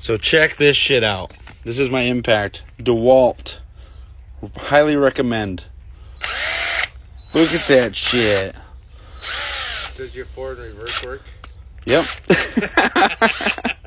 So check this shit out. This is my impact. DeWalt. Highly recommend. Look at that shit. Does your forward reverse work? Yep.